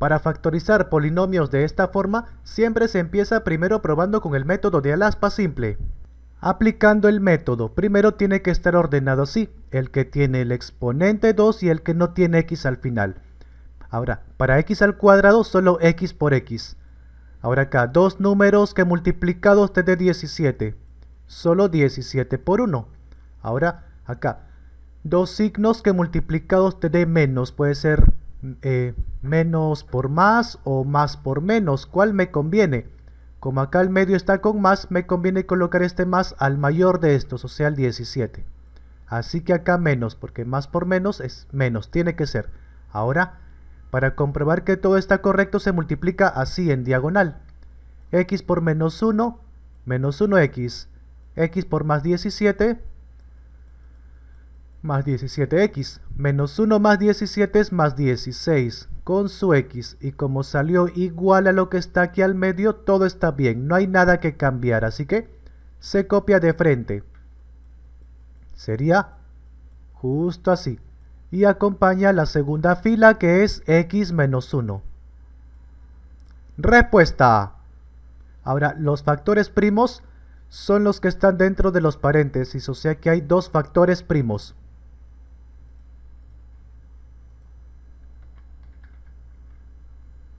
Para factorizar polinomios de esta forma, siempre se empieza primero probando con el método de Alaspa simple. Aplicando el método, primero tiene que estar ordenado así, el que tiene el exponente 2 y el que no tiene x al final. Ahora, para x al cuadrado, solo x por x. Ahora acá, dos números que multiplicados te dé 17. Solo 17 por 1. Ahora, acá, dos signos que multiplicados te dé menos. Puede ser eh, menos por más o más por menos. ¿Cuál me conviene? Como acá el medio está con más, me conviene colocar este más al mayor de estos, o sea, el 17. Así que acá menos, porque más por menos es menos, tiene que ser. Ahora, para comprobar que todo está correcto, se multiplica así en diagonal. x por menos 1, menos 1x. x por más 17, más 17x. Menos 1 más 17 es más 16 con su x. Y como salió igual a lo que está aquí al medio, todo está bien. No hay nada que cambiar. Así que se copia de frente. Sería justo así. Y acompaña la segunda fila que es x menos 1. Respuesta. Ahora, los factores primos son los que están dentro de los paréntesis, o sea que hay dos factores primos.